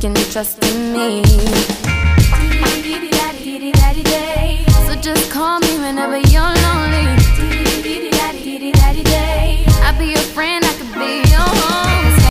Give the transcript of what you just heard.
can trust in me. So just call me whenever you.